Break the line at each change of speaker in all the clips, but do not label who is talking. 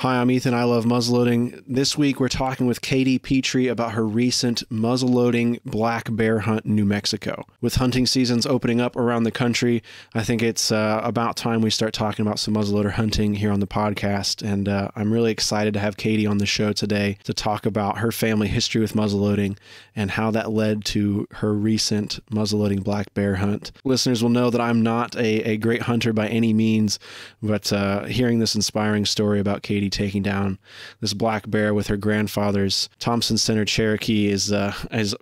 Hi, I'm Ethan. I love muzzleloading. This week we're talking with Katie Petry about her recent muzzleloading black bear hunt in New Mexico. With hunting seasons opening up around the country, I think it's uh, about time we start talking about some muzzleloader hunting here on the podcast. And uh, I'm really excited to have Katie on the show today to talk about her family history with muzzleloading and how that led to her recent muzzleloading black bear hunt. Listeners will know that I'm not a, a great hunter by any means, but uh, hearing this inspiring story about Katie taking down this black bear with her grandfather's Thompson Center Cherokee is uh, is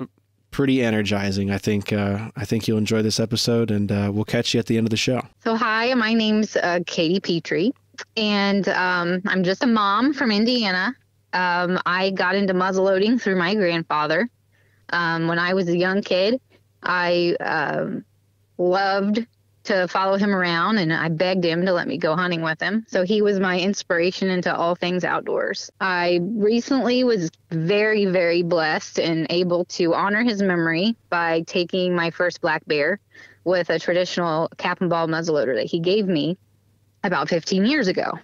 pretty energizing. I think uh, I think you'll enjoy this episode, and uh, we'll catch you at the end of the show.
So hi, my name's uh, Katie Petry, and um, I'm just a mom from Indiana. Um, I got into muzzleloading through my grandfather. Um, when I was a young kid, I um, loved to follow him around and I begged him to let me go hunting with him. So he was my inspiration into all things outdoors. I recently was very, very blessed and able to honor his memory by taking my first black bear with a traditional cap and ball muzzleloader that he gave me about 15 years ago.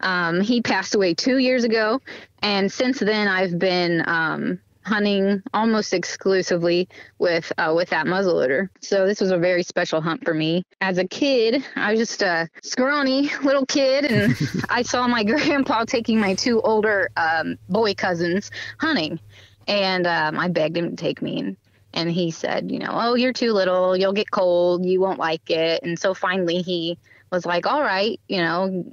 Um, he passed away two years ago, and since then I've been um, hunting almost exclusively with uh, with that muzzleloader. So this was a very special hunt for me. As a kid, I was just a scrawny little kid, and I saw my grandpa taking my two older um, boy cousins hunting, and um, I begged him to take me. And, and he said, you know, oh, you're too little. You'll get cold. You won't like it. And so finally, he was like, all right, you know,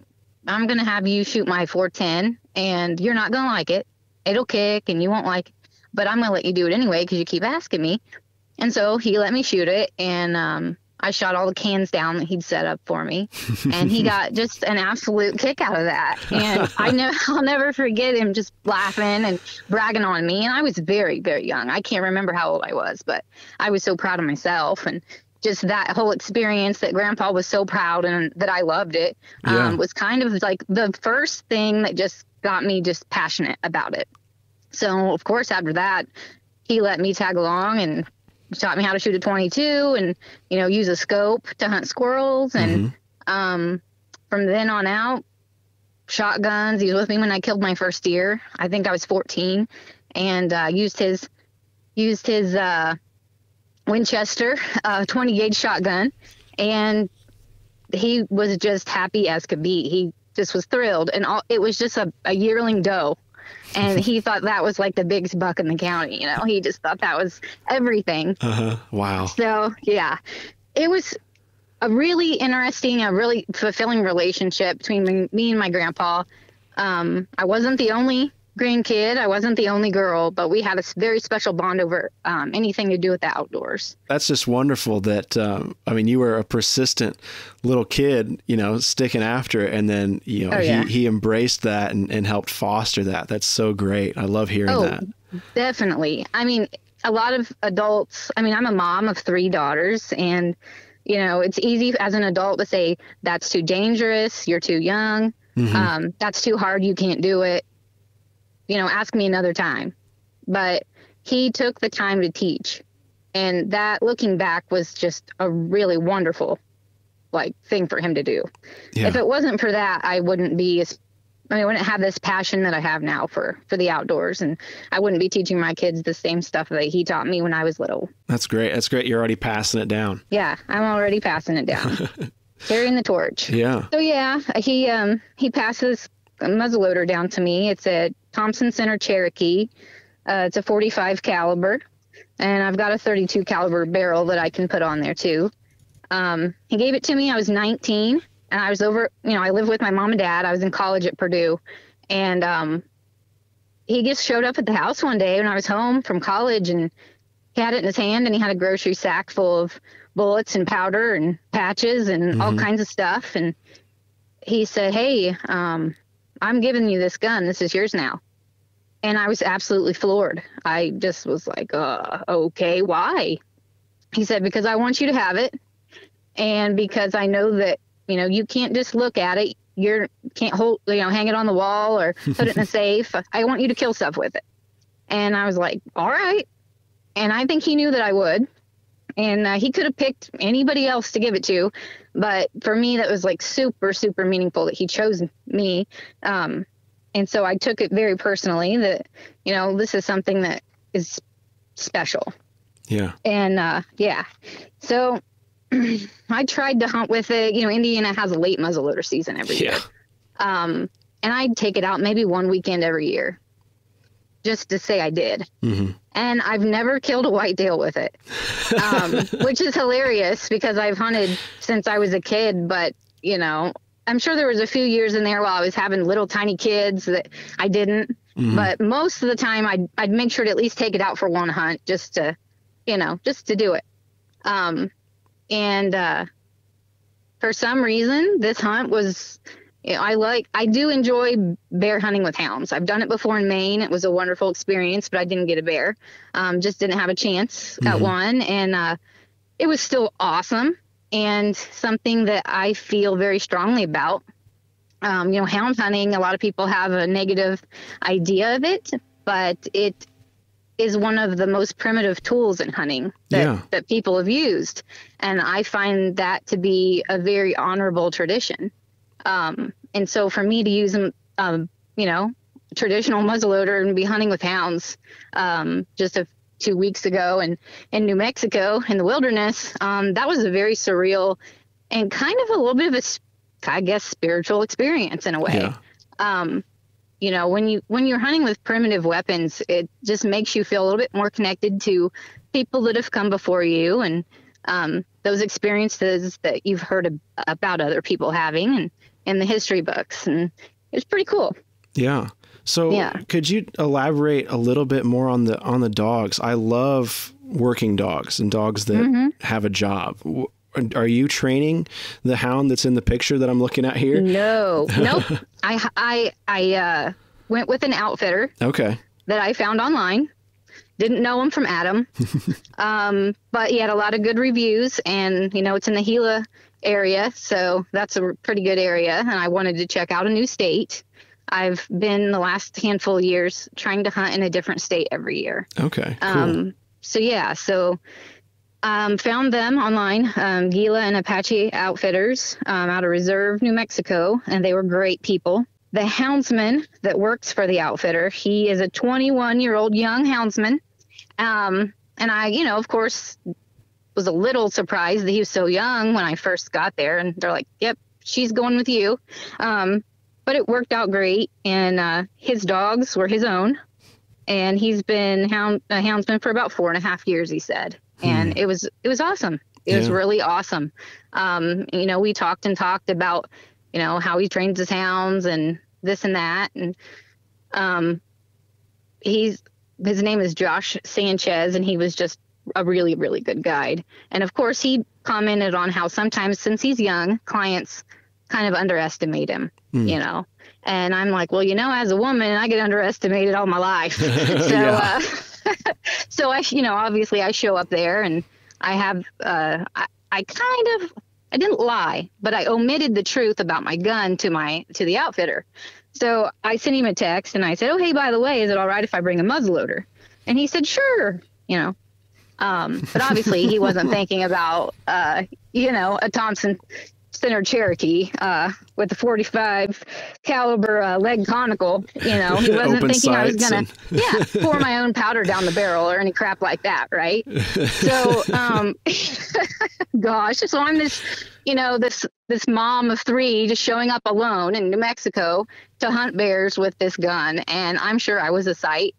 I'm gonna have you shoot my 410, and you're not gonna like it. It'll kick, and you won't like but I'm going to let you do it anyway because you keep asking me. And so he let me shoot it, and um, I shot all the cans down that he'd set up for me, and he got just an absolute kick out of that. And I know I'll never forget him just laughing and bragging on me. And I was very, very young. I can't remember how old I was, but I was so proud of myself and just that whole experience that Grandpa was so proud and that I loved it um, yeah. was kind of like the first thing that just got me just passionate about it. So of course after that, he let me tag along and taught me how to shoot a 22 and you know use a scope to hunt squirrels. And mm-hmm. um, from then on out shotguns he was with me when i killed my first deer. I think i was 14 and uh, used his used his uh, winchester uh, 20 gauge shotgun. And he was just happy as could be. He just was thrilled. And all, it was just a, a yearling doe and he thought that was like the biggest buck in the county. You know, he just thought that was everything.
Uh huh. Wow.
So yeah, it was a really interesting, a really fulfilling relationship between me and my grandpa. Um, I wasn't the only grandkid. I wasn't the only girl, but we had a very special bond over um, anything to do with the outdoors.
That's just wonderful. That um, I mean, you were a persistent little kid, you know, sticking after it, and then you know oh, yeah. he he embraced that and, and helped foster that. That's so great. I love hearing oh, that.
Definitely. I mean, a lot of adults. I mean, I'm a mom of three daughters, and you know, it's easy as an adult to say that's too dangerous. You're too young. Mm-hmm. Um, that's too hard. You can't do it you know, ask me another time. But he took the time to teach. And that looking back was just a really wonderful like thing for him to do. Yeah. If it wasn't for that, I wouldn't be as I mean, I wouldn't have this passion that I have now for for the outdoors, and I wouldn't be teaching my kids the same stuff that he taught me when I was little.
That's great. That's great. You're already passing it down.
Yeah, I'm already passing it down, carrying the torch.
Yeah.
So yeah, he um he passes a muzzleloader down to me. It's a Thompson Center Cherokee. Uh, it's a 45 caliber, and I've got a 32 caliber barrel that I can put on there too. Um, he gave it to me. I was 19, and I was over. You know, I lived with my mom and dad. I was in college at Purdue, and um, he just showed up at the house one day when I was home from college, and he had it in his hand, and he had a grocery sack full of bullets and powder and patches and mm-hmm. all kinds of stuff, and he said, "Hey, um, I'm giving you this gun. This is yours now. And I was absolutely floored. I just was like, uh, okay, why? He said, because I want you to have it. And because I know that, you know, you can't just look at it. You can't hold, you know, hang it on the wall or put it in a safe. I want you to kill stuff with it. And I was like, all right. And I think he knew that I would and uh, he could have picked anybody else to give it to but for me that was like super super meaningful that he chose me um, and so I took it very personally that, you know, this is something that is special.
Yeah.
And uh, yeah, so I tried to hunt with it. You know, Indiana has a late muzzleloader season every
Yeah.
year. Um, and I'd take it out maybe one weekend every year just to say I did.
Mm-hmm.
And I've never killed a whitetail with it, um, which is hilarious because I've hunted since I was a kid. But, you know, I'm sure there was a few years in there while I was having little tiny kids that I didn't.
Mhm.
But most of the time, I'd, I'd make sure to at least take it out for one hunt just to, you know, just to do it. Um, and uh, for some reason, this hunt was, you know, I like, I do enjoy bear hunting with hounds. I've done it before in Maine. It was a wonderful experience, but I didn't get a bear. Um, just didn't have a chance at
Mhm.
one. And uh, it was still awesome and something that I feel very strongly about. Um, you know, hound hunting, a lot of people have a negative idea of it, but it is one of the most primitive tools in hunting that,
Yeah.
that people have used. And I find that to be a very honorable tradition. Um, and so for me to use them, um, you know, traditional muzzleloader and be hunting with hounds um, just a two weeks ago and in New Mexico in the wilderness, um, that was a very surreal and kind of a little bit of a, I guess, spiritual experience in a way
Yeah.
um, you know when you when you're hunting with primitive weapons it just makes you feel a little bit more connected to people that have come before you and um, those experiences that you've heard ab- about other people having and in the history books and it's pretty cool
Yeah. So
Yeah.
could you elaborate a little bit more on the on the dogs? I love working dogs and dogs that
Mhm.
have a job. Are you training the hound that's in the picture that I'm looking at here?
no nope i i i uh, went with an outfitter
Okay.
that I found online. Didn't know him from Adam, um, but he had a lot of good reviews, and you know it's in the Gila area, so that's a pretty good area. And I wanted to check out a new state. I've been the last handful of years trying to hunt in a different state every year.
Okay. Cool.
Um, so yeah, so um, found them online, um, Gila and Apache Outfitters um, out of Reserve, New Mexico, and they were great people. The houndsman that works for the outfitter, he is a 21 year old young houndsman. Um, and I, you know, of course, was a little surprised that he was so young when I first got there. And they're like, yep, she's going with you. Um, but it worked out great. And uh, his dogs were his own. And he's been hound a houndsman for about four and a half years he said. And it was it was awesome. It was really awesome. Um you know we talked and talked about you know how he trains his hounds and this and that. And um he's his name is josh sanchez and he was just a really really good guide. And of course he commented on how sometimes since he's young clients kind of underestimate him
Mm.
you know? And i'm like well you know as a woman i get underestimated all my life. So
Yeah.
uh, so i you know obviously i show up there and i have uh I, I kind of i didn't lie but i omitted the truth about my gun to my to the outfitter. So i sent him a text and i said oh hey by the way is it all right if i bring a muzzleloader? And he said sure you know? Um, but obviously he wasn't thinking about uh, you know a thompson center cherokee uh, with the 45 caliber uh, lead conical you know. He wasn't thinking i was gonna
and-
yeah pour my own powder down the barrel or any crap like that right? So um gosh so i'm this you know this this mom of three just showing up alone in new mexico to hunt bears with this gun and i'm sure i was a sight.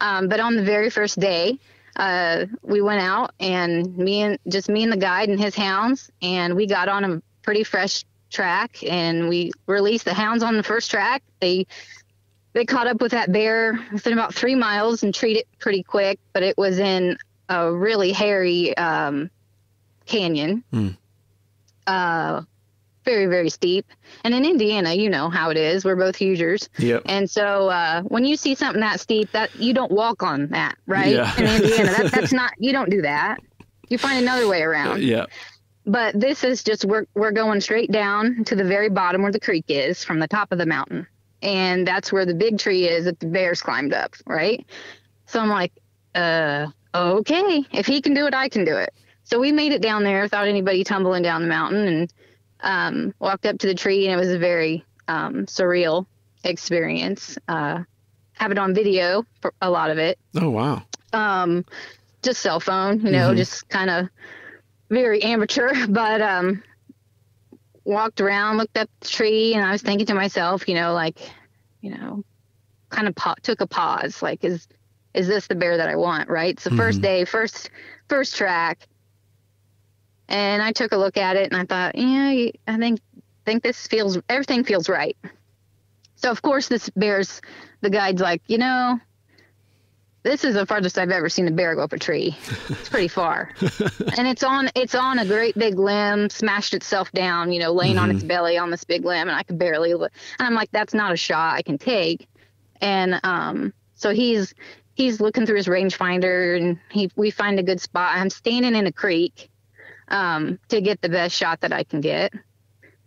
Um, but on the very first day uh, we went out and me and just me and the guide and his hounds and we got on a pretty fresh track and we released the hounds on the first track they they caught up with that bear within about three miles and treated it pretty quick but it was in a really hairy um, canyon
Hmm.
uh, very very steep and in indiana you know how it is we're both hoosiers
Yep.
and so uh, when you see something that steep, that you don't walk on that, right?
Yeah.
In Indiana, that, that's not you don't do that. You find another way around.
Yeah.
But this is just we're we're going straight down to the very bottom where the creek is from the top of the mountain, and that's where the big tree is that the bears climbed up, right? So I'm like, uh, okay, if he can do it, I can do it. So we made it down there without anybody tumbling down the mountain, and um, walked up to the tree, and it was a very um, surreal experience. Uh, have it on video for a lot of it.
Oh wow.
Um, just cell phone, you know,
Mhm.
just kind of very amateur. But um, walked around, looked up the tree, and I was thinking to myself, you know, like, you know, kind of pa- took a pause. Like, is is this the bear that I want? Right. So first
Mhm.
day, first first track, and I took a look at it, and I thought, yeah, I think think this feels everything feels right. So of course this bear's the guide's like, you know, this is the farthest I've ever seen a bear go up a tree. It's pretty far. and it's on it's on a great big limb, smashed itself down, you know, laying on its belly on this big limb and I could barely look. And I'm like, that's not a shot I can take. And um so he's he's looking through his rangefinder and he we find a good spot. I'm standing in a creek um to get the best shot that I can get.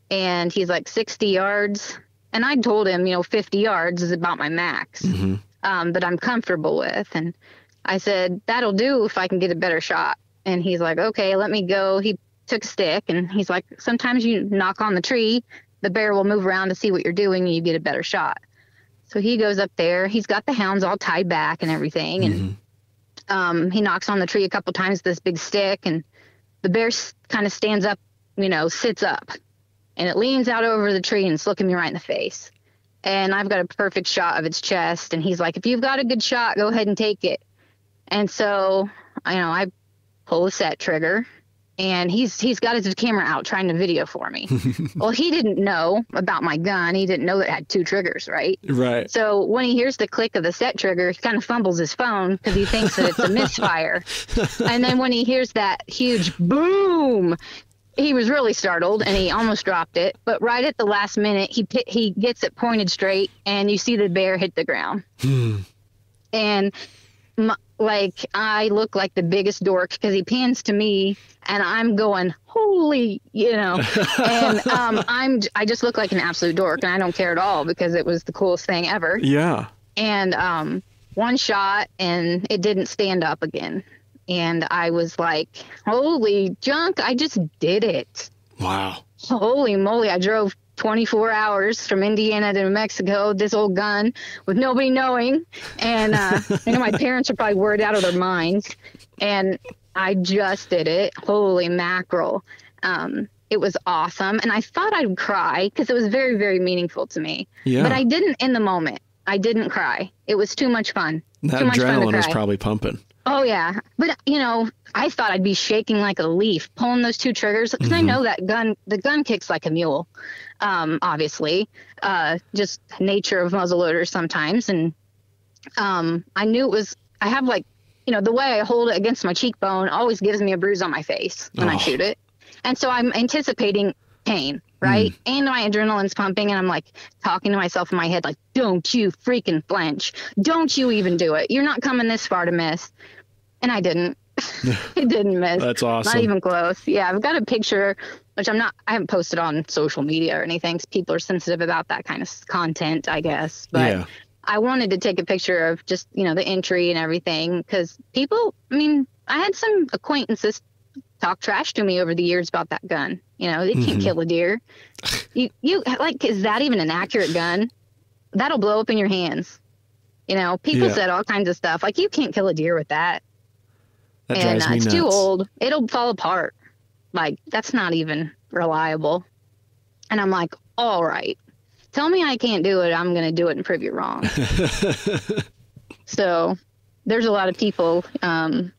And he's like 60 yards. And I told him, you know, 50 yards is about my max
hmm
um, that I'm comfortable with. And I said, that'll do if I can get a better shot. And he's like, okay, let me go. He took a stick and he's like, sometimes you knock on the tree, the bear will move around to see what you're doing and you get a better shot. So he goes up there. He's got the hounds all tied back and everything. And
Mhm.
um, he knocks on the tree a couple times with this big stick and the bear kind of stands up, you know, sits up and it leans out over the tree and it's looking me right in the face. And I've got a perfect shot of its chest. And he's like, if you've got a good shot, go ahead and take it. And so, you know, I pull the set trigger and he's he's got his camera out trying to video for me. well, he didn't know about my gun. He didn't know that it had two triggers, right?
Right.
So when he hears the click of the set trigger, he kind of fumbles his phone because he thinks that it's a misfire. and then when he hears that huge boom, he was really startled and he almost dropped it. But right at the last minute, he he gets it pointed straight, and you see the bear hit the ground.
Hmm.
And m like I look like the biggest dork because he pans to me, and I'm going, "Holy," you know. and um, I'm I just look like an absolute dork, and I don't care at all because it was the coolest thing ever
Yeah.
and um, one shot and it didn't stand up again. And I was like, holy junk, I just did it.
Wow.
Holy moly, I drove 24 hours from Indiana to New Mexico, this old gun with nobody knowing. And uh, I know my parents are probably worried out of their minds. And I just did it. Holy mackerel. Um, it was awesome. And I thought I'd cry because it was very, very meaningful to me.
Yeah.
But I didn't in the moment. I didn't cry. It was too much fun.
that
too much fun to
adrenaline
cry.
probably pumping.
Oh yeah, but you know, I thought I'd be shaking like a leaf pulling those two triggers because I
Mhm.
know that gun. The gun kicks like a mule, um, obviously. Uh, just nature of muzzleloaders sometimes, and um, I knew it was. I have like, you know, the way I hold it against my cheekbone always gives me a bruise on my face when I
Oh.
shoot it, and so I'm anticipating pain, right? Hmm. And my adrenaline's pumping, and I'm like talking to myself in my head, like, "Don't you freaking flinch! Don't you even do it! You're not coming this far to miss." And I didn't. it didn't miss.
That's awesome.
Not even close. Yeah, I've got a picture, which I'm not. I haven't posted on social media or anything. 'cause people are sensitive about that kind of content, I guess. But
yeah.
I wanted to take a picture of just you know the entry and everything because people. I mean, I had some acquaintances talk trash to me over the years about that gun. You know, they can't
Mhm.
kill a deer. You you like is that even an accurate gun? That'll blow up in your hands. You know, people
Yeah.
said all kinds of stuff like you can't kill a deer with that
That
and
drives
uh, it's
nuts.
too old. It'll fall apart. Like that's not even reliable. And I'm like, all right, tell me I can't do it. I'm gonna do it and prove you wrong. so there's a lot of people um,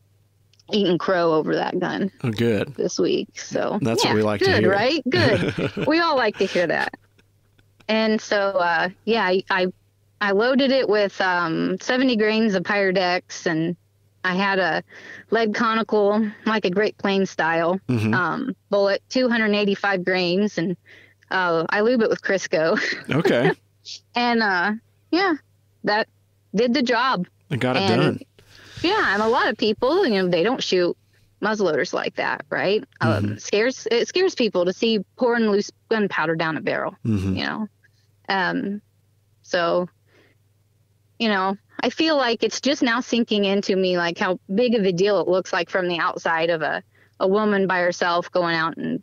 eating crow over that gun
oh, good.
this week. So
That's what we like to
good,
hear.
right? Good. we all like to hear that. And so, uh, yeah, I, I I loaded it with um, 70 grains of Pyrodex, and I had a lead conical, like a Great Plains style
Mhm.
um, bullet, 285 grains, and uh, I lube it with Crisco,
Okay.
and uh, yeah, that did the job.
I got it
And-
done.
Yeah, and a lot of people, you know, they don't shoot muzzleloaders like that, right? Um,
Mhm.
scares it scares people to see pouring loose gunpowder down a barrel,
hmm
you know. Um, so, you know, I feel like it's just now sinking into me, like how big of a deal it looks like from the outside of a a woman by herself going out and,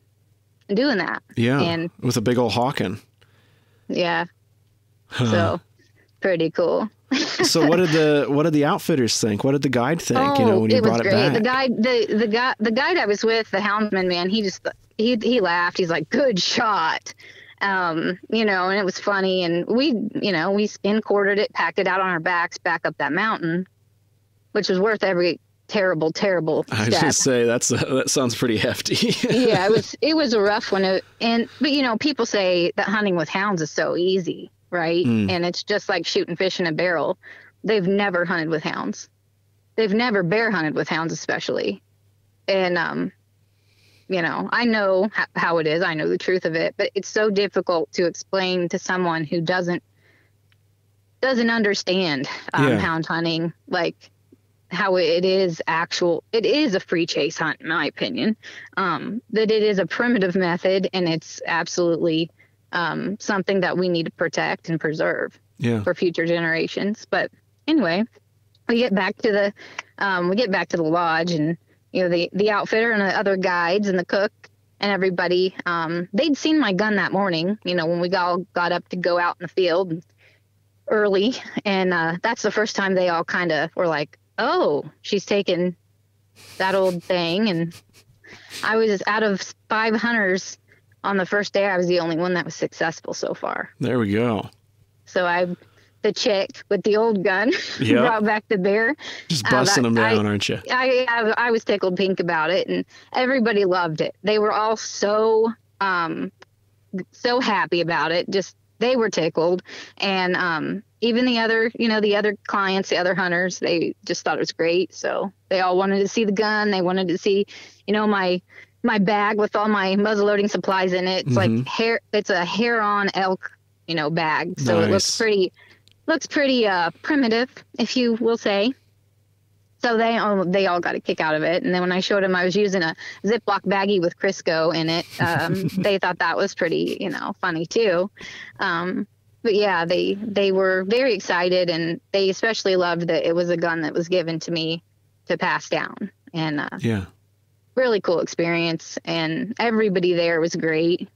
and doing that.
Yeah.
And
With a big old Hawken.
yeah, So pretty cool.
so what did the what did the outfitters think? What did the guide think?
Oh,
you know, when you
it was great.
it back.
The guide, the the guy, the guide I was with, the houndsman man, he just he he laughed. He's like, "Good shot," um, you know, and it was funny. And we, you know, we skin quartered it, packed it out on our backs, back up that mountain, which was worth every terrible, terrible
I was gonna say that's that sounds pretty hefty.
yeah, it was it was a rough one. It, and but you know, people say that hunting with hounds is so easy, right?
Mm.
And it's just like shooting fish in a barrel. They've never hunted with hounds. They've never bear hunted with hounds, especially. And um, you know, I know h- how it is. I know the truth of it, but it's so difficult to explain to someone who doesn't doesn't understand um,
Yeah.
hound hunting, like how it is actual. It is a free chase hunt, in my opinion. Um, that it is a primitive method, and it's absolutely um, something that we need to protect and preserve
yeah.
for future generations. But anyway, we get back to the um, we get back to the lodge, and you know the the outfitter and the other guides and the cook and everybody um, they'd seen my gun that morning. You know when we all got up to go out in the field early, and uh, that's the first time they all kind of were like, "Oh, she's taking that old thing." And I was out of five hunters on the first day. I was the only one that was successful so far.
There we go.
So I, the chick with the old gun,
Yep.
brought back the bear.
Just
Uh,
busting
that-
them
I-
aren't you?
I, I I was tickled pink about it, and everybody loved it. They were all so um so happy about it. Just they were tickled, and um even the other you know the other clients, the other hunters, they just thought it was great. So they all wanted to see the gun. They wanted to see you know my my bag with all my muzzleloading supplies in it. It's
Mhm.
like hair. It's a hair on elk you know bag, so it looks pretty looks pretty uh primitive, if you will say. So they all they all got a kick out of it, and then when I showed them I was using a Ziploc baggie with Crisco in it, um, they thought that was pretty, you know, funny too. Um, but yeah, they they were very excited, and they especially loved that it was a gun that was given to me to pass down, and uh,
Yeah.
Really cool experience. And everybody there was great.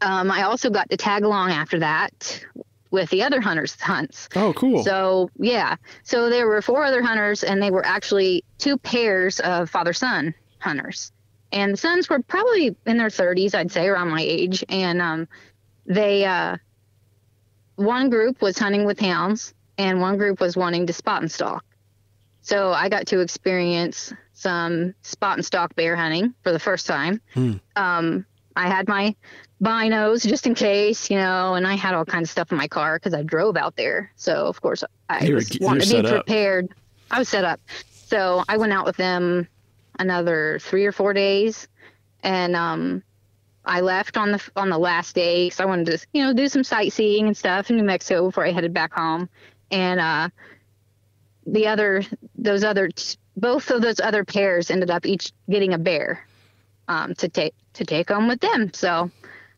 Um, I also got to tag along after that with the other hunters' hunts.
Oh, cool.
So yeah, so there were four other hunters, and they were actually two pairs of father-son hunters, and the sons were probably in their 30s, I'd say, around my age, and um, they uh, one group was hunting with hounds, and one group was wanting to spot and stalk. So I got to experience some spot and stalk bear hunting for the first time.
Hmm.
Um, I had my binos just in case, you know, and I had all kinds of stuff in my car because I drove out there. So of course I
You were-
was
you were
wanting to be
up.
prepared. I was set up. So I went out with them another three or four days, and um, I left on the on the last day because I wanted to, you know, do some sightseeing and stuff in New Mexico before I headed back home. And uh, the other, those other, t- both of those other pairs ended up each getting a bear um, to take to take home with them. So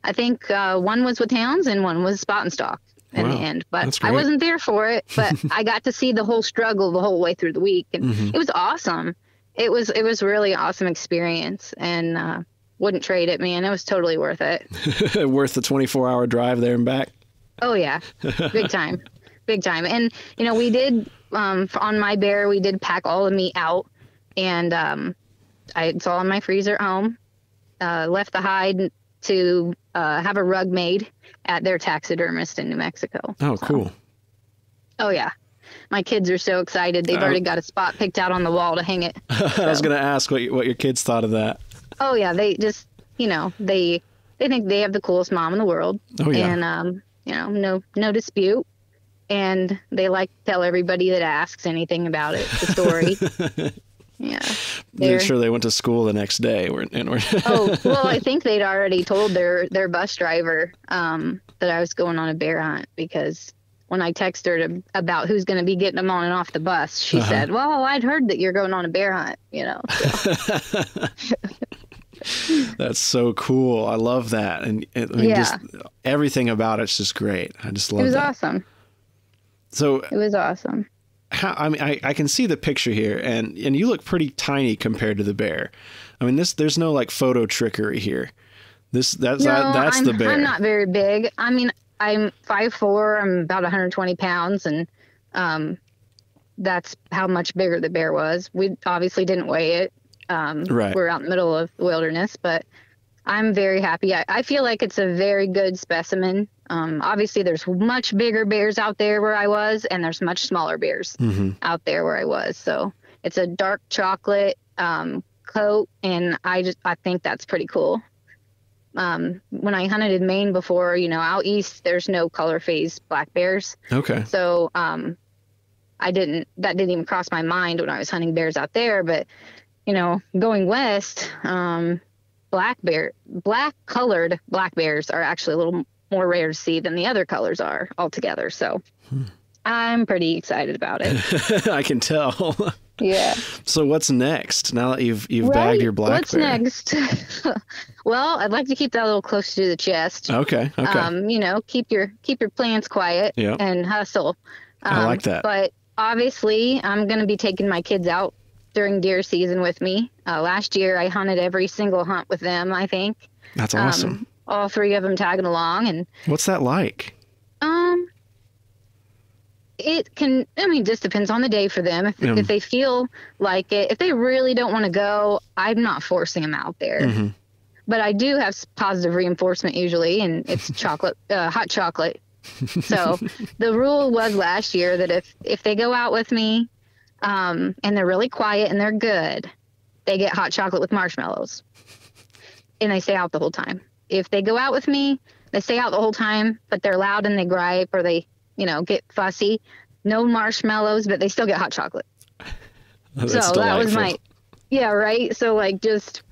I think uh, one was with hounds and one was spot and stalk in
Wow,
the end. But I wasn't there for it. But I got to see the whole struggle the whole way through the week, and
Mhm.
it was awesome. It was it was really awesome experience, and uh, wouldn't trade it, man. It was totally worth it.
Worth the 24 hour drive there and back.
Oh yeah, big time, big time. And you know, we did um, on my bear, we did pack all the meat out, and um, I, it's all in my freezer at home. Uh, left the hide to uh, have a rug made at their taxidermist in New Mexico.
Oh,
So-
cool.
Oh yeah, my kids are so excited. They've
Uh,
already got a spot picked out on the wall to hang it.
I was going to ask what, what your kids thought of that.
Oh yeah, they just you know they they think they have the coolest mom in the world.
Oh, yeah.
and um, you know, no no dispute. And they like to tell everybody that asks anything about it the story. yeah. They're-
sure they went to school the next day. We're, we're
oh well, I think they'd already told their their bus driver um, that I was going on a bear hunt because when I texted her to, about who's going to be getting them on and off the bus, she
Uh-huh.
said, "Well, I'd heard that you're going on a bear hunt." You know. So,
That's so cool. I love that. And it, I mean,
Yeah.
just everything about it's just great. I just love it
was
that.
awesome.
So,
It was awesome.
how, I mean, I, I can see the picture here, and and you look pretty tiny compared to the bear. I mean, this there's no like photo trickery here. This that's
No,
that, that's
I'm,
the bear.
I'm not very big. I mean, I'm five four. I'm about 120 pounds, and um, that's how much bigger the bear was. We obviously didn't weigh it. Um,
Right.
We're out in the middle of the wilderness, but I'm very happy. I, I feel like it's a very good specimen. Um, obviously, there's much bigger bears out there where I was, and there's much smaller bears
hmm
out there where I was. So it's a dark chocolate um, coat, and I just I think that's pretty cool. Um, when I hunted in Maine before, you know, out east there's no color phase black bears,
Okay.
so um, I didn't that didn't even cross my mind when I was hunting bears out there. But you know, going west, um, black bear black colored black bears are actually a little more rare to see than the other colors are altogether. So. I'm pretty excited about it.
I can tell.
Yeah.
so what's next now that you've you've bagged your black
What's
bear?
next? well, I'd like to keep that a little closer to the chest.
Okay. Okay.
Um, you know, keep your keep your plans quiet
Yeah.
and hustle. Um,
I like that.
But obviously, I'm going to be taking my kids out during deer season with me. Uh, last year, I hunted every single hunt with them. I think.
That's
Um,
awesome.
all three of them tagging along, and
What's that like?
um, it can. I mean, just depends on the day for them. If, if they feel like it, if they really don't want to go, I'm not forcing them out there.
hmm
But I do have positive reinforcement usually, and it's chocolate, uh, hot chocolate. So the rule was last year that if if they go out with me, um, and they're really quiet and they're good, they get hot chocolate with marshmallows, and they stay out the whole time. If they go out with me, they stay out the whole time, but they're loud and they gripe or they, you know, get fussy. No marshmallows, but they still get hot chocolate. So that was my, yeah, right. So like just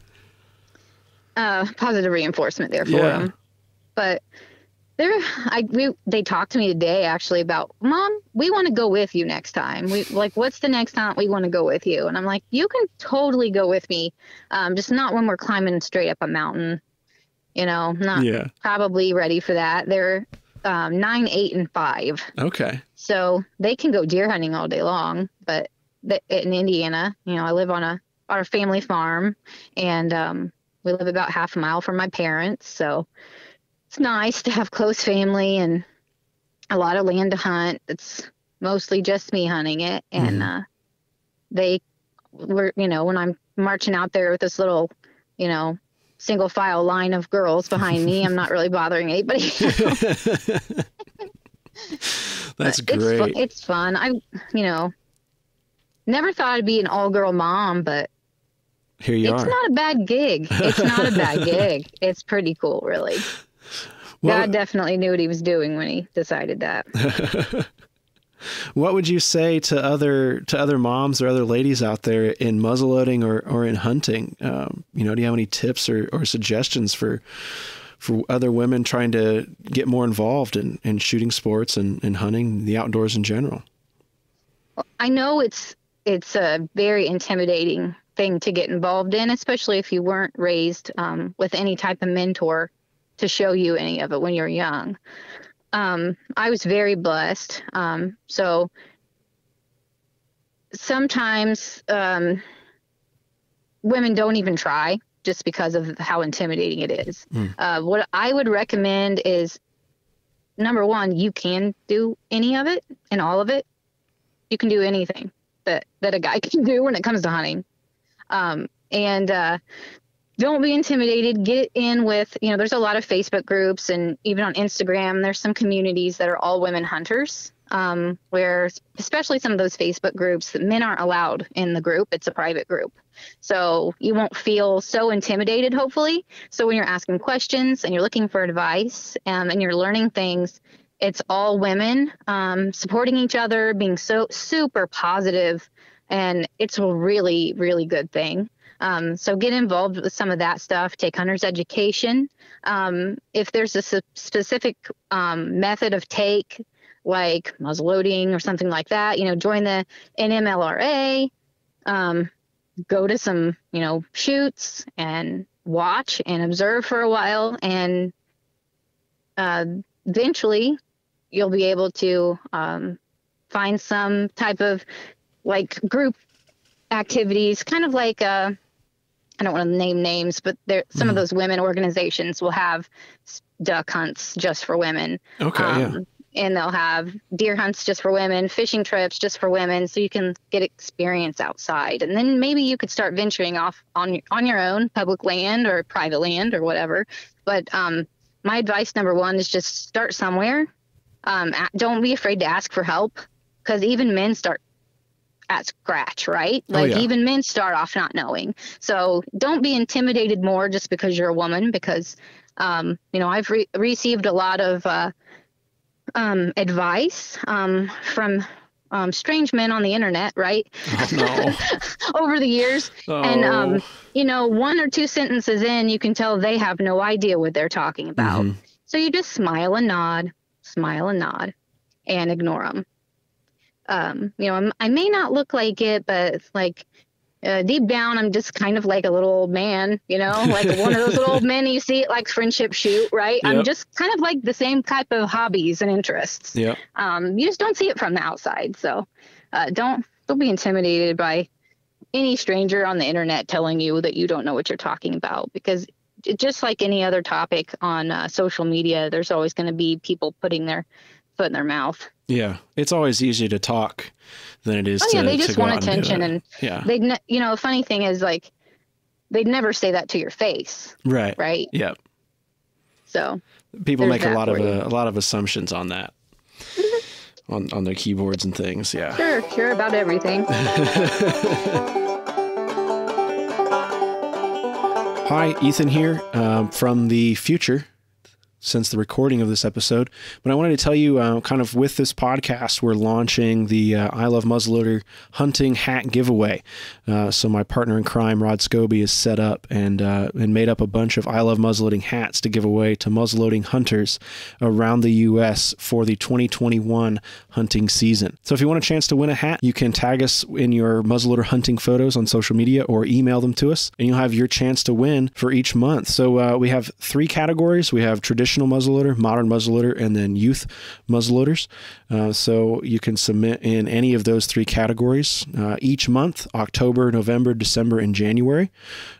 uh, positive reinforcement there for
Yeah.
them. But there, I we they talked to me today actually about mom. We want to go with you next time. We like what's the next hunt we want to go with you? And I'm like, you can totally go with me, um, just not when we're climbing straight up a mountain. You know, not
Yeah.
probably ready for that. They're um, nine, eight, and five.
Okay.
So they can go deer hunting all day long, but the, in Indiana, you know, I live on a our family farm, and um, we live about half a mile from my parents. So it's nice to have close family and a lot of land to hunt. It's mostly just me hunting it, and
Mhm.
uh, they were, you know, when I'm marching out there with this little, you know. Single file line of girls behind me. I'm not really bothering anybody.
That's
But It's,
great.
it's fun. I, you know, never thought I'd be an all girl mom, but
Here you
it's
are.
It's not a bad gig. It's not a bad gig. It's pretty cool, really.
What-
God definitely knew what he was doing when he decided that.
What would you say to other to other moms or other ladies out there in muzzleloading or, or in hunting? Um, you know, do you have any tips or, or suggestions for for other women trying to get more involved in, in shooting sports and, and hunting, the outdoors in general?
I know it's it's a very intimidating thing to get involved in, especially if you weren't raised um, with any type of mentor to show you any of it when you're young. Um, I was very blessed. Um, so sometimes um, women don't even try just because of how intimidating it is.
Mm.
Uh, what I would recommend is number one, you can do any of it and all of it. You can do anything that that a guy can do when it comes to hunting. Um, and uh, don't be intimidated. Get in with, you know, there's a lot of Facebook groups and even on Instagram, there's some communities that are all women hunters. Um, where especially some of those Facebook groups, that men aren't allowed in the group. It's a private group. So you won't feel so intimidated, hopefully. So when you're asking questions and you're looking for advice um, and you're learning things, it's all women um, supporting each other, being so super positive, and it's a really, really good thing. Um, so get involved with some of that stuff. Take hunter's education. Um, if there's a specific um, method of take, like muzzleloading or something like that, you know, join the NMLRA. Um, go to some, you know, shoots and watch and observe for a while, and uh, eventually you'll be able to um, find some type of like group activities, kind of like a, I don't want to name names, but there some of
Mhm.
those women organizations will have duck hunts just for women.
Okay. yeah.
Um, and they'll have deer hunts just for women, fishing trips just for women, so you can get experience outside. And then maybe you could start venturing off on on your own, public land or private land or whatever. But um, my advice number one is just start somewhere. Um, don't be afraid to ask for help, because even men start at scratch, right?
Oh,
Like
yeah.
even men start off not knowing. So don't be intimidated more just because you're a woman, because um, you know I've re- received a lot of uh, um, advice um, from um, strange men on the internet, right?
Oh, no.
Over the years,
Oh.
and um, you know, one or two sentences in, you can tell they have no idea what they're talking about.
Mhm.
So you just smile and nod, smile and nod, and ignore them. Um, you know, I'm, I may not look like it, but it's like uh, deep down, I'm just kind of like a little old man, you know, like one of those little old men you see at like friendship shoot, right?
Yep.
I'm just kind of like the same type of hobbies and interests.
Yep.
Um, you just don't see it from the outside, so uh, don't don't be intimidated by any stranger on the internet telling you that you don't know what you're talking about because just like any other topic on uh, social media, there's always going to be people putting their foot in their mouth.
Yeah. It's always easier to talk than it is
Oh
to,
yeah, they just want
out and
attention, and
yeah.
they, would you know, the funny thing is like they'd never say that to your face,
Right.
right?
Yeah.
So
People make a lot of uh, a lot of assumptions on that. on on their keyboards and things. Yeah.
sure, sure about everything.
Hi, Ethan here um, from the future since the recording of this episode. But I wanted to tell you, uh, kind of with this podcast, we're launching the uh, I Love Muzzleloader hunting hat giveaway. Uh, so my partner in crime, Rod Scobie, has set up and uh, and made up a bunch of I Love Muzzleloading hats to give away to muzzleloading hunters around the U.S. for the 2021 hunting season. So if you want a chance to win a hat, you can tag us in your muzzleloader hunting photos on social media or email them to us, and you'll have your chance to win for each month. So uh, we have three categories. We have traditional muzzleloader, modern muzzleloader, and then youth muzzleloaders. Uh, so you can submit in any of those three categories uh, each month: October, November, December, and January.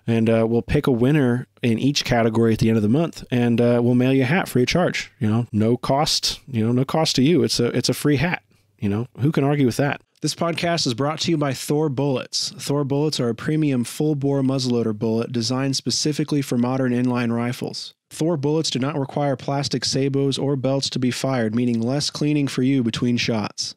And uh, we'll pick a winner in each category at the end of the month, and uh, we'll mail you a hat free of charge. You know, no cost. You know, no cost to you. It's a it's a free hat. You know, who can argue with that? This podcast is brought to you by Thor Bullets. Thor Bullets are a premium full bore muzzleloader bullet designed specifically for modern inline rifles. Thor bullets do not require plastic sabots or belts to be fired, meaning less cleaning for you between shots.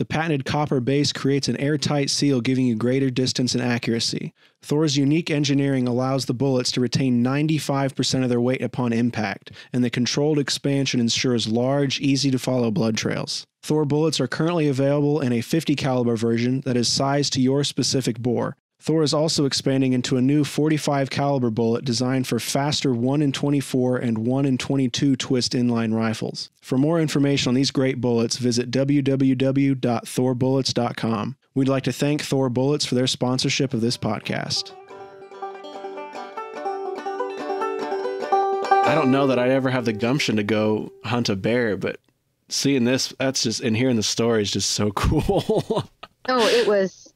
The patented copper base creates an airtight seal, giving you greater distance and accuracy. Thor's unique engineering allows the bullets to retain 95% of their weight upon impact, and the controlled expansion ensures large, easy to follow blood trails. Thor bullets are currently available in a 50 caliber version that is sized to your specific bore. Thor is also expanding into a new 45 caliber bullet designed for faster 1 in 24 and 1 in 22 twist inline rifles. For more information on these great bullets, visit www.thorbullets.com. We'd like to thank Thor Bullets for their sponsorship of this podcast. I don't know that I'd ever have the gumption to go hunt a bear, but seeing this, that's just, and hearing the story is just so cool.
Oh, it was.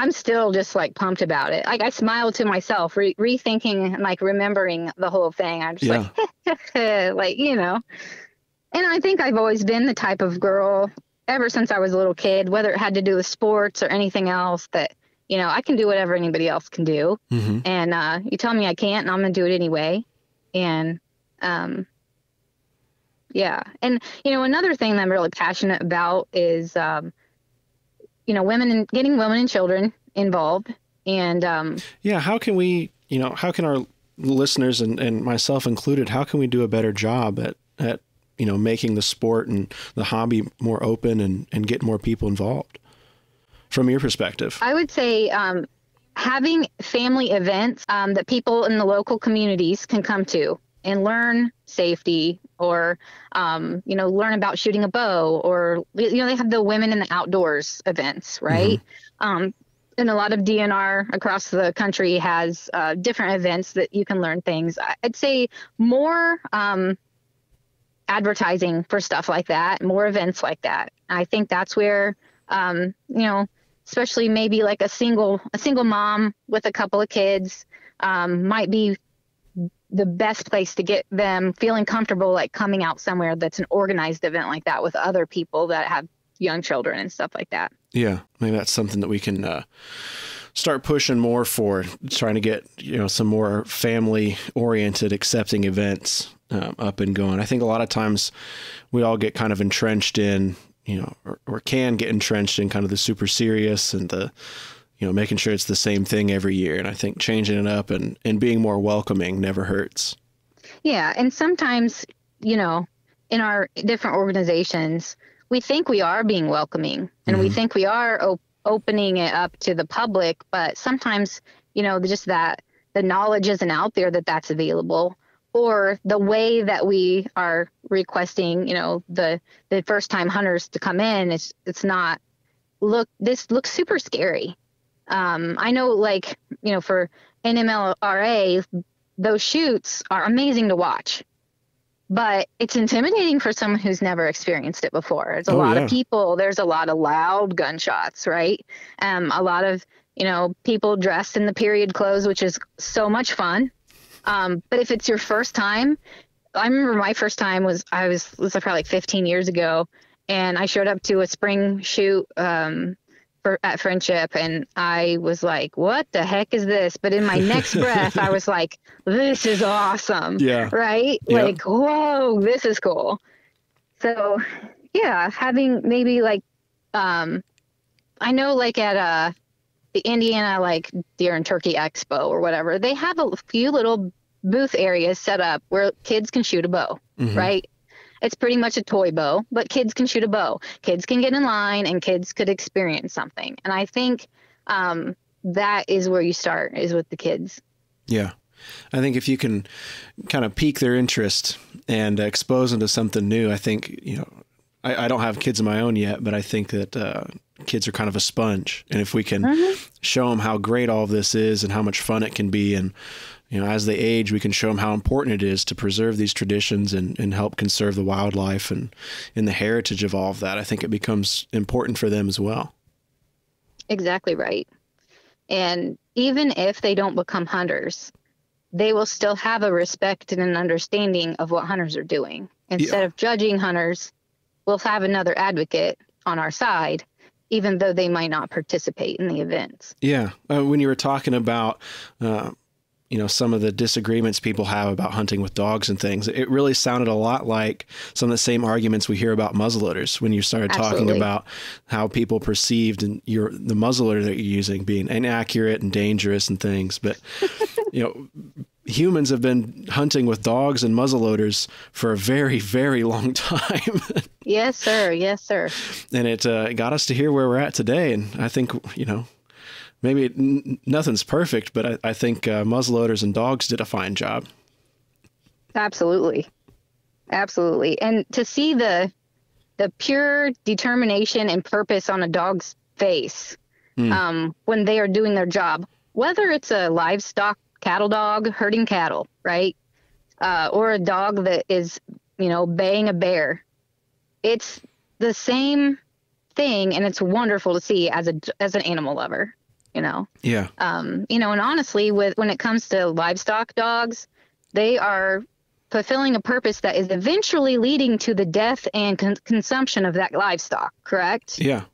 I'm still just like pumped about it. Like I smiled to myself, re- rethinking and like remembering the whole thing. I'm just like, like you know. And I think I've always been the type of girl ever since I was a little kid, whether it had to do with sports or anything else, that you know I can do whatever anybody else can do.
mm-hmm.
And uh, you tell me I can't, and I'm gonna do it anyway. And um, yeah, and you know another thing that I'm really passionate about is um, you know women and getting women and children involved. And um,
Yeah, how can we, you know, how can our listeners and, and myself included, how can we do a better job at, at you know, making the sport and the hobby more open and, and get more people involved from your perspective?
I would say um, having family events um, that people in the local communities can come to and learn safety or um, you know learn about shooting a bow or you know they have the women in the outdoors events right? Um, and a lot of dnr across the country has uh, different events that you can learn things. I'd say more um, advertising for stuff like that more events like that. I think that's where um, you know especially maybe like a single a single mom with a couple of kids um, might be the best place to get them feeling comfortable, like coming out somewhere that's an organized event like that with other people that have young children and stuff like that.
Yeah, maybe that's something that we can uh, start pushing more for, trying to get you know some more family oriented, accepting events um, up and going. I think a lot of times we all get kind of entrenched in you know, or, or can get entrenched in kind of the super serious and the you know making sure it's the same thing every year. And I think changing it up and and being more welcoming never hurts.
Yeah, and sometimes you know in our different organizations we think we are being welcoming and mm-hmm. we think we are op- opening it up to the public, but sometimes, you know, just that the knowledge isn't out there that that's available or the way that we are requesting, you know, the the first time hunters to come in, it's it's not look this looks super scary. Um, I know like, you know, for NMLRA, those shoots are amazing to watch but it's intimidating for someone who's never experienced it before. There's a oh, lot yeah. of people, there's a lot of loud gunshots, right? Um, a lot of, you know, people dressed in the period clothes, which is so much fun. Um, but if it's your first time, I remember my first time was I was was probably like 15 years ago, and I showed up to a spring shoot um, for, at friendship and I was like, what the heck is this? But in my next breath, I was like, this is awesome.
Yeah.
Right? Yep. Like, whoa, this is cool. So, yeah, having maybe like, um, I know like at uh, the Indiana like Deer and Turkey Expo or whatever, they have a few little booth areas set up where kids can shoot a bow, mm-hmm. right? It's pretty much a toy bow, but kids can shoot a bow. Kids can get in line and kids could experience something. And I think um, that is where you start is with the kids.
Yeah. I think if you can kind of pique their interest and expose them to something new, I think, you know, I, I don't have kids of my own yet, but I think that uh, kids are kind of a sponge. And if we can mm-hmm. show them how great all of this is and how much fun it can be and you know, as they age, we can show them how important it is to preserve these traditions and, and help conserve the wildlife and, and the heritage of all of that. I think it becomes important for them as well.
Exactly right. And even if they don't become hunters, they will still have a respect and an understanding of what hunters are doing. Instead yeah. of judging hunters, we'll have another advocate on our side even though they might not participate in the events.
Yeah. Uh, when you were talking about uh, you know some of the disagreements people have about hunting with dogs and things it really sounded a lot like some of the same arguments we hear about muzzleloaders when you started Absolutely. talking about how people perceived and your the muzzleloader that you're using being inaccurate and dangerous and things. But you know humans have been hunting with dogs and muzzleloaders for a very very long time.
Yes sir. Yes sir.
And it uh, got us to here where we're at today. And i think you know maybe n- nothing's perfect, but I, I think uh, muzzleloaders and dogs did a fine job.
Absolutely, absolutely, and to see the the pure determination and purpose on a dog's face mm. um, when they are doing their job, whether it's a livestock cattle dog herding cattle, right, uh, or a dog that is you know baying a bear, it's the same thing, and it's wonderful to see as a as an animal lover you know?
Yeah.
Um you know and honestly with when it comes to livestock dogs they are fulfilling a purpose that is eventually leading to the death and con- consumption of that livestock correct?
Yeah.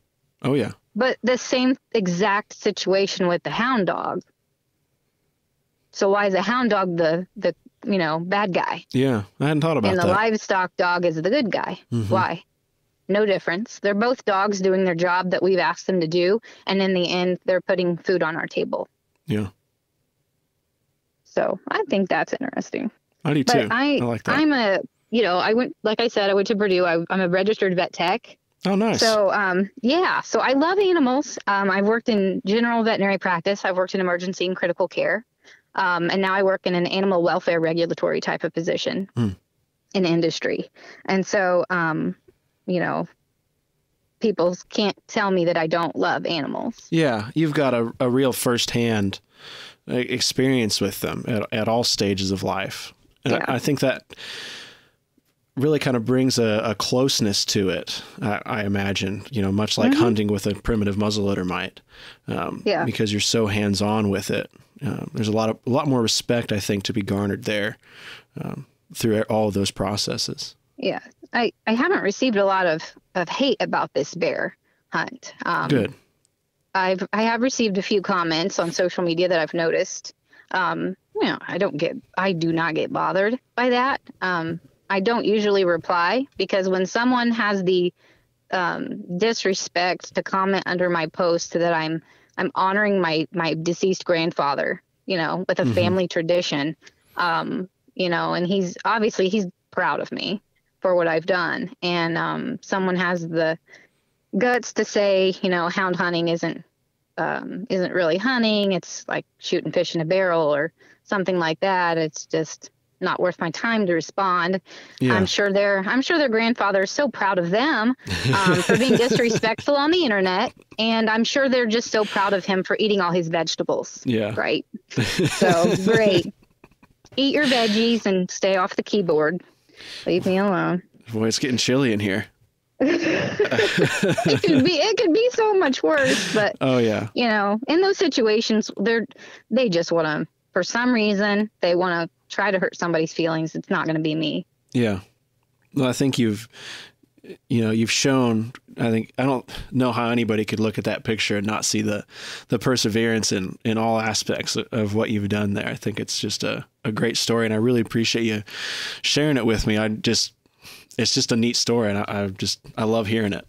Oh yeah.
But the same exact situation with the hound dog. So why is the hound dog the the you know bad guy?
Yeah i hadn't thought about that.
and
the
that. livestock dog is the good guy. Mm-hmm. why no difference. They're both dogs doing their job that we've asked them to do, and in the end, they're putting food on our table.
Yeah.
So I think that's interesting.
I do too. I, I like that.
I'm a, you know, I went, like I said, I went to Purdue. I, am a registered vet tech.
Oh, nice.
So, um, yeah. So I love animals. Um, I've worked in general veterinary practice. I've worked in emergency and critical care. Um, and now I work in an animal welfare regulatory type of position hmm. in industry. And so, um, you know, people can't tell me that I don't love animals.
Yeah, you've got a, a real firsthand uh, experience with them at, at all stages of life. And yeah. I, I think that really kind of brings a, a closeness to it. I, I, imagine, you know, much like mm-hmm. hunting with a primitive muzzleloader might. Um, yeah. Because you're so hands on with it. Um, there's a lot of a lot more respect, I think, to be garnered there um, through all of those processes.
Yeah, I, I haven't received a lot of, of hate about this bear hunt.
Um, Good.
I've I have received a few comments on social media that I've noticed. Um, you know, I don't get I do not get bothered by that. Um, I don't usually reply because when someone has the um, disrespect to comment under my post that I'm I'm honoring my my deceased grandfather, you know, with a mm-hmm. family tradition, um, you know, and he's obviously he's proud of me for what I've done, and um, someone has the guts to say, you know, hound hunting isn't um, isn't really hunting. It's like shooting fish in a barrel or something like that. It's just not worth my time to respond. Yeah. I'm sure their I'm sure their grandfather is so proud of them um, for being disrespectful on the internet, and I'm sure they're just so proud of him for eating all his vegetables.
Yeah.
Right. So great. Eat your veggies and stay off the keyboard. Leave me alone.
Boy, it's getting chilly in here.
it could be it could be so much worse, but
oh yeah,
you know, in those situations, they're they just want to for some reason they want to try to hurt somebody's feelings. It's not going to be me.
Yeah, well, I think you've you know you've shown i think i don't know how anybody could look at that picture and not see the the perseverance in in all aspects of what you've done there i think it's just a, a great story and i really appreciate you sharing it with me i just it's just a neat story, and I, I just I love hearing it.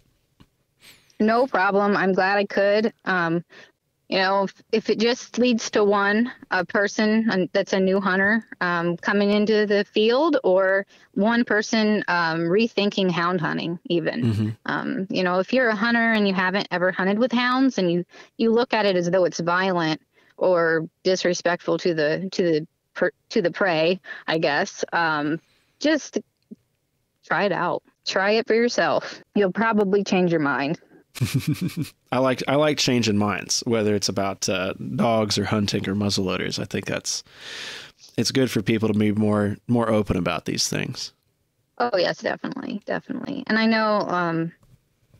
No problem. I'm glad I could. Um, you know, if, if, it just leads to one a person that's a new hunter um, coming into the field, or one person um, rethinking hound hunting, even. Mm-hmm. Um, you know, if you're a hunter and you haven't ever hunted with hounds, and you you look at it as though it's violent or disrespectful to the to the to the prey, I guess. Um, just try it out. Try it for yourself. You'll probably change your mind.
I like I like changing minds, whether it's about uh, dogs or hunting or muzzleloaders. I think that's it's good for people to be more more open about these things.
Oh yes, definitely, definitely. And I know, um,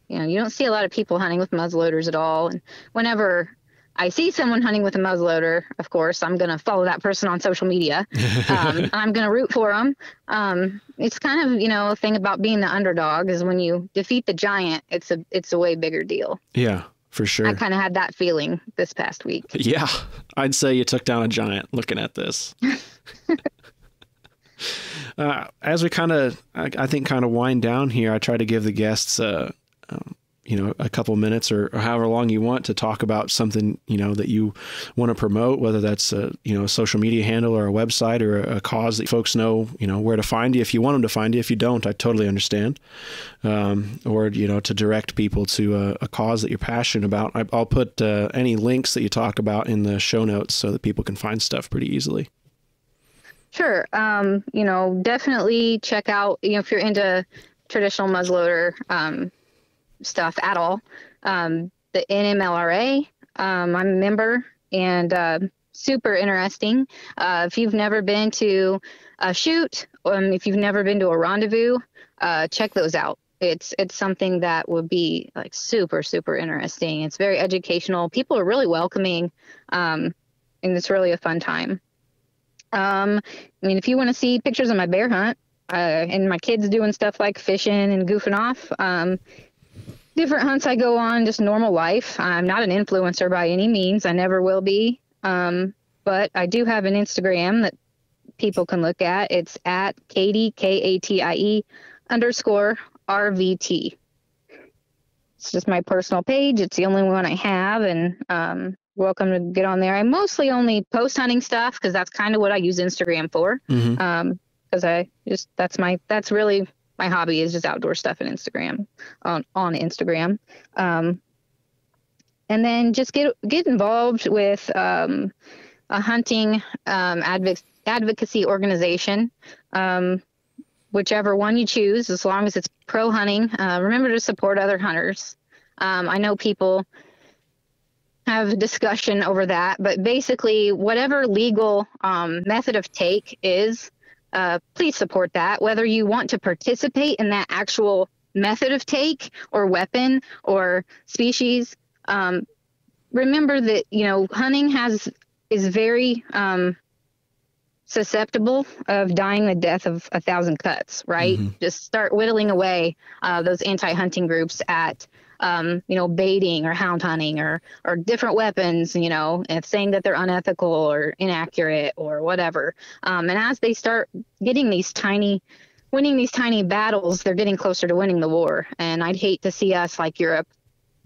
you know, you don't see a lot of people hunting with muzzleloaders at all. And whenever I see someone hunting with a muzzleloader, of course, I'm going to follow that person on social media. Um, I'm going to root for them. Um, it's kind of, you know, a thing about being the underdog is when you defeat the giant, it's a it's a way bigger deal.
Yeah, for sure.
I kind of had that feeling this past week.
Yeah, I'd say you took down a giant looking at this. uh, as we kind of, I, I, think, kind of wind down here, I try to give the guests uh, um, you know a couple minutes or, or, however long you want to talk about something you know that you want to promote whether that's a you know a social media handle or a website or a, a cause that folks know you know where to find you if you want them to find you. If you don't i totally understand. Um, or you know to direct people to a, a cause that you're passionate about. I, will put uh, any links that you talk about in the show notes so that people can find stuff pretty easily.
Sure. Um, you know, definitely check out, you know, if you're into traditional muzzleloader, um, stuff at all. Um, the NMLRA, um, I'm a member and uh, super interesting. Uh, if you've never been to a shoot, um, if you've never been to a rendezvous, uh, check those out. It's it's something that would be like super super interesting. It's very educational. People are really welcoming, um, and it's really a fun time. Um, I mean, if you want to see pictures of my bear hunt uh, and my kids doing stuff like fishing and goofing off, um, different hunts I go on, just normal life. I'm not an influencer by any means. I never will be. Um, but I do have an Instagram that people can look at. It's at Katie K A T I E underscore RVT. It's just my personal page. It's the only one I have, and um, welcome to get on there. I mostly only post hunting stuff because that's kind of what I use Instagram for. Mm-hmm. Um, because I just that's my that's really my hobby is just outdoor stuff and Instagram on on Instagram. Um, and then just get get involved with um, a hunting um, advoc- advocacy organization, um, whichever one you choose, as long as it's pro hunting. Uh, remember to support other hunters. Um, I know people have discussion over that, but basically, whatever legal um, method of take is, uh, please support that. Whether you want to participate in that actual method of take or weapon or species, um, remember that you know hunting has is very um, susceptible of dying the death of a thousand cuts. Right?
Mhm.
Just start whittling away uh, those anti-hunting groups at um, you know, baiting or hound hunting or or different weapons, you know, and saying that they're unethical or inaccurate or whatever. Um, and as they start getting these tiny, winning these tiny battles, they're getting closer to winning the war. And I'd hate to see us like Europe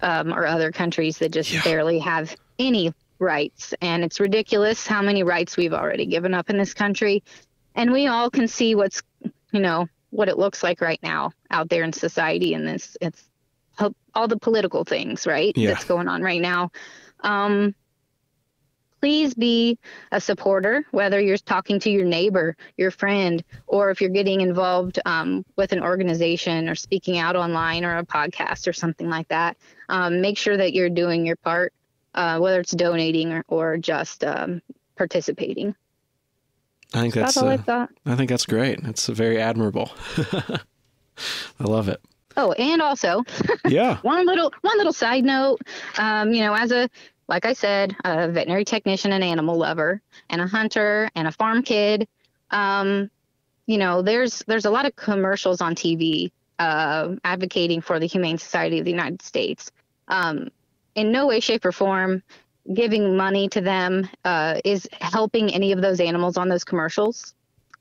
um, or other countries that just
Yeah.
barely have any rights. And it's ridiculous how many rights we've already given up in this country. And we all can see what's, you know, what it looks like right now out there in society. And this, it's all the political things, right?
Yeah.
That's going on right now. Um, please be a supporter, whether you're talking to your neighbor, your friend, or if you're getting involved um, with an organization or speaking out online or a podcast or something like that. Um, make sure that you're doing your part, uh, whether it's donating or, or just um, participating.
I think that's
That's all I
uh,
thought.
I think that's great. It's very admirable. I love it.
Oh, and also
Yeah.
one little one little side note. Um, you know, as a like I said, a veterinary technician, an animal lover, and a hunter, and a farm kid. Um, you know, there's there's a lot of commercials on TV uh, advocating for the Humane Society of the United States. Um, in no way, shape, or form, giving money to them uh, is helping any of those animals on those commercials.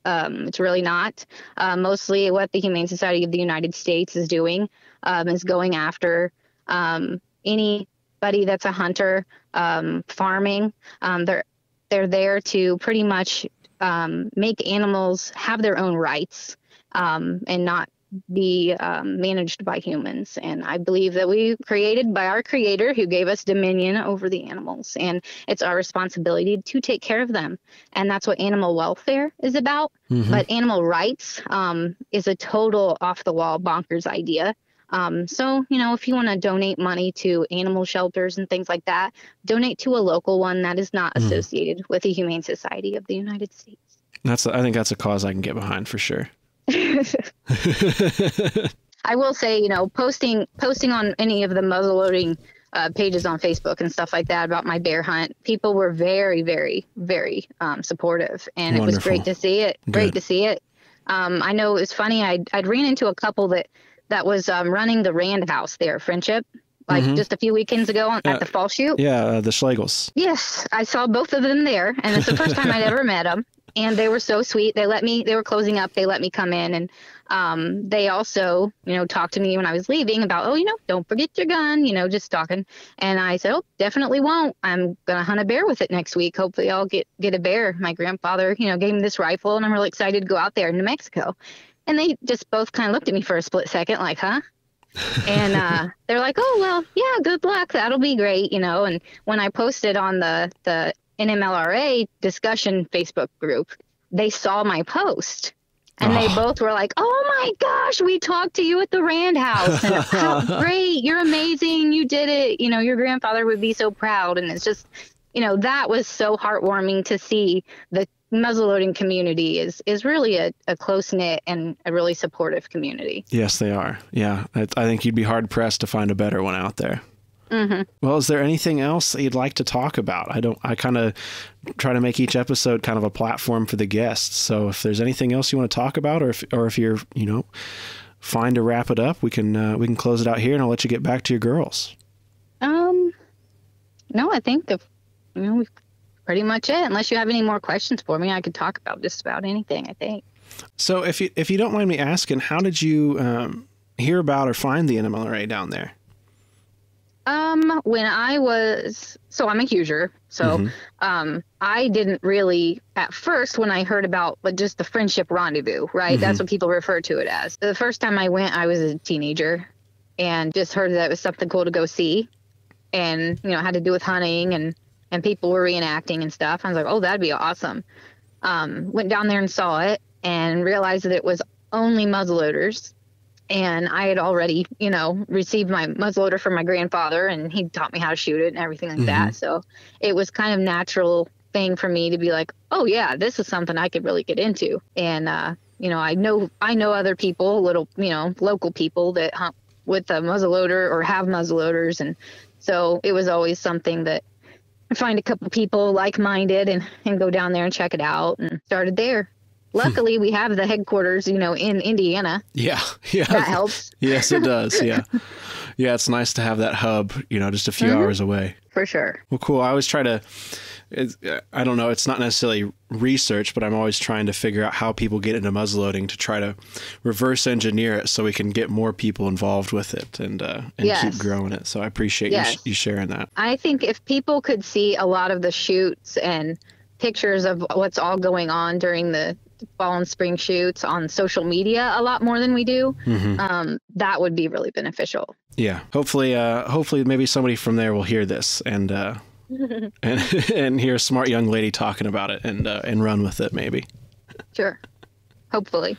Um, it's really not. Uh, mostly, what the Humane Society of the United States is doing um, is going after um, anybody that's a hunter, um, farming. Um, they're they're there to pretty much um, make animals have their own rights and not be um, managed by humans. And I believe that we created by our creator who gave us dominion over the animals. And it's our responsibility to take care of them. And that's what animal welfare is about.
Mhm.
But animal rights um, is a total off the wall bonkers idea. Um, so, you know, if you want to donate money to animal shelters and things like that, donate to a local one that is not
Mhm.
associated with the Humane Society of the United States.
That's I think that's a cause I can get behind for sure.
I will say, you know, posting posting on any of the muzzleloading uh, pages on Facebook and stuff like that about my bear hunt, people were very, very, very um, supportive, and it was great to see it. Great
Good.
to see it. Um, I know it was funny. I I'd ran into a couple that that was um, running the Rand House there, Friendship, like
Mhm.
just a few weekends ago on,
Yeah.
at the fall shoot.
yeah, uh, the Schlegels.
Yes, I saw both of them there, and it's the first time I'd ever met them. And they were so sweet. They let me. They were closing up. They let me come in, and um, they also, you know, talked to me when I was leaving about, oh, you know, don't forget your gun. You know, just talking. And I said, oh, definitely won't. I'm gonna hunt a bear with it next week. Hopefully, I'll get get a bear. My grandfather, you know, gave me this rifle, and I'm really excited to go out there in New Mexico. And they just both kind of looked at me for a split second, like, huh? and uh, they're like, "Oh well, yeah, good luck. That'll be great," you know. And when I posted on the the NMLRA discussion Facebook group, they saw my post, and they
Oh.
both were like, "Oh my gosh, we talked to you at the Rand House, and how great! You're amazing. You did it. You know, your grandfather would be so proud." And it's just, you know, that was so heartwarming to see the muzzleloading community is is really a, a close knit and a really supportive community.
Yes, they are. Yeah, I, I think you'd be hard pressed to find a better one out there.
Hmm
Well, is there anything else you'd like to talk about? I don't. I kind of try to make each episode kind of a platform for the guests. So if there's anything else you want to talk about, or if or if you're you know fine to wrap it up, we can uh, we can close it out here, and I'll let you get back to your girls.
Um, no, I think if you know, we've pretty much it. Unless you have any more questions for me, I could talk about just about anything. I think.
So if you if you don't mind me asking, how did you um, hear about or find the NMLRA down there?
Um, when I was so I'm a Hoosier, so
Mhm.
um, I didn't really at first when I heard about like just the friendship rendezvous, right? That's what people refer to it as. The first time I went, I was a teenager, and just heard that it was something cool to go see, and you know had to do with hunting and and people were reenacting and stuff. I was like, oh, that'd be awesome. Um, went down there and saw it and realized that it was only muzzleloaders and I had already, you know, received my muzzleloader from my grandfather, and he taught me how to shoot it and everything like that. So it was kind of natural thing for me to be like, oh yeah, this is something I could really get into. And uh, you know, I know I know other people, little you know, local people that hunt with a muzzleloader or have muzzleloaders, and so it was always something that I find a couple people like minded and and go down there and check it out, and started there. Luckily, we have the headquarters, you know, in Indiana.
Yeah, yeah,
that helps.
yes, it does. Yeah, yeah, it's nice to have that hub, you know, just a few mm-hmm. hours away.
For sure.
Well, cool. I always try to it's, I don't know. It's not necessarily research, but I'm always trying to figure out how people get into muzzleloading to try to reverse engineer it so we can get more people involved with it and uh, and yes. keep growing it. So I appreciate yes. you, you sharing that.
I think if people could see a lot of the shoots and pictures of what's all going on during the fall and spring shoots on social media a lot more than we do, mm-hmm. um, that would be really beneficial.
Yeah, hopefully, uh, hopefully, maybe somebody from there will hear this and uh, and and hear a smart young lady talking about it and uh, and run with it maybe.
Sure. Hopefully.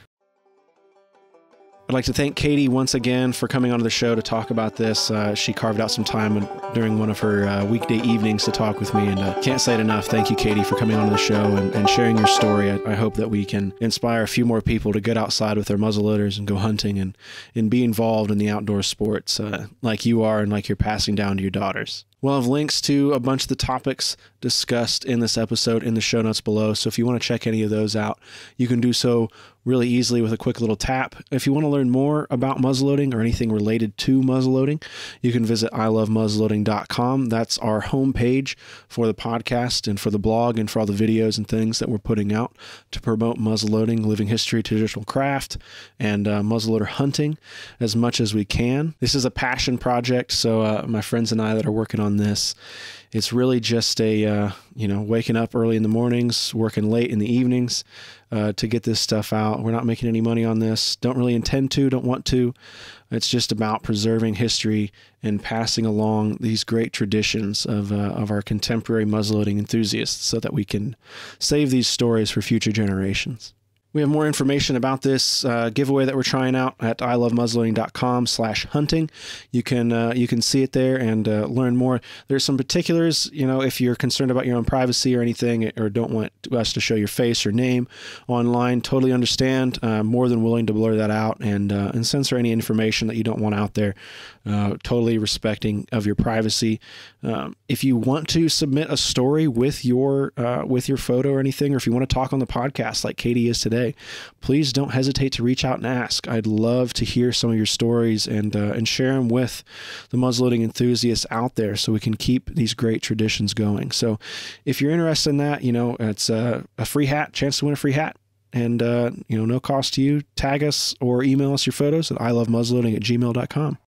I'd like to thank Katie once again for coming onto the show to talk about this. Uh, she carved out some time during one of her uh, weekday evenings to talk with me, and uh, can't say it enough. Thank you, Katie, for coming onto the show and, and sharing your story. I, I, hope that we can inspire a few more people to get outside with their muzzleloaders and go hunting and, and be involved in the outdoor sports uh, like you are and like you're passing down to your daughters. We'll have links to a bunch of the topics discussed in this episode in the show notes below. So if you want to check any of those out, you can do so really easily with a quick little tap. If you want to learn more about muzzleloading or anything related to muzzleloading, you can visit ilovemuzzleloading.com. That's our homepage for the podcast and for the blog and for all the videos and things that we're putting out to promote muzzleloading, living history, traditional craft, and uh, muzzleloader hunting as much as we can. This is a passion project, so uh, my friends and I that are working on this, it's really just a uh, you know waking up early in the mornings, working late in the evenings uh, to get this stuff out. We're not making any money on this. Don't really intend to. Don't want to. It's just about preserving history and passing along these great traditions of uh, of our contemporary muzzleloading enthusiasts, so that we can save these stories for future generations. We have more information about this uh, giveaway that we're trying out at ilovemuzzleloading.com slash hunting. You can uh, you can see it there and uh, learn more. There's some particulars, you know, if you're concerned about your own privacy or anything, or don't want us to show your face or name online, totally understand. Uh, more than willing to blur that out and uh, and censor any information that you don't want out there. Uh, totally respecting of your privacy. Um, if you want to submit a story with your with your photo or anything, or if you want to talk on the podcast like Katie is today please don't hesitate to reach out and ask. I'd love to hear some of your stories and uh, and share them with the muzzleloading enthusiasts out there, so we can keep these great traditions going. So, if you're interested in that, you know, it's a, a free hat, chance to win a free hat and uh, you know no cost to you tag us or email us your photos at i love ilovemuzzleloading at gmail.com